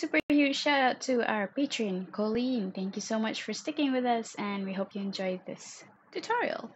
super huge shout out to our patron, Colleen. Thank you so much for sticking with us, and we hope you enjoyed this tutorial.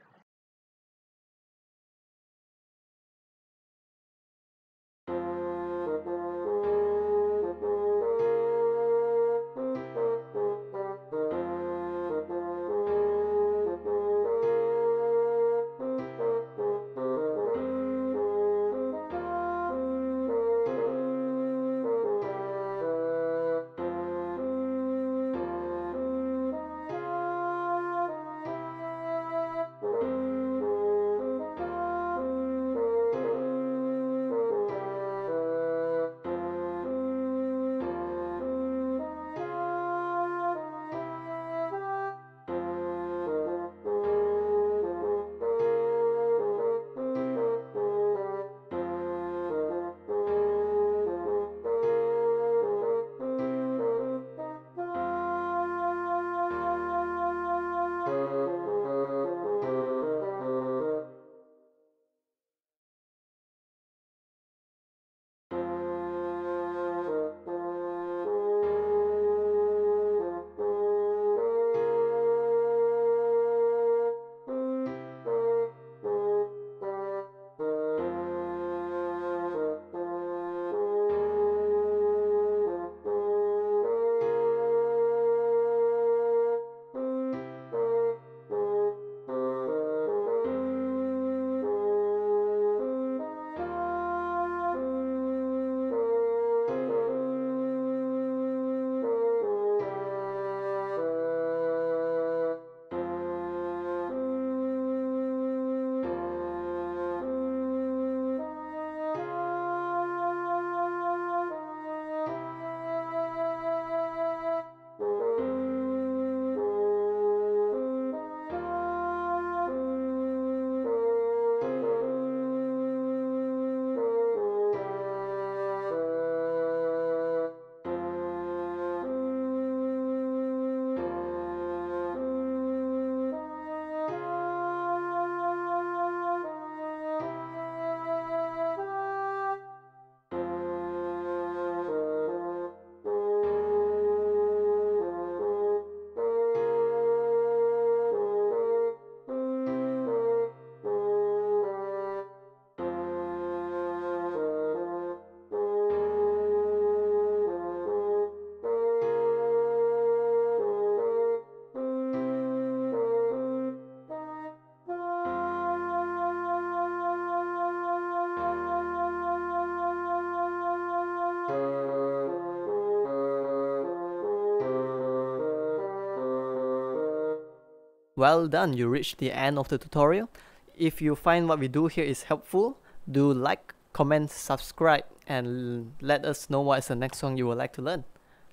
Well done, you reached the end of the tutorial. If you find what we do here is helpful, do like, comment, subscribe and let us know what is the next song you would like to learn.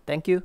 Thank you.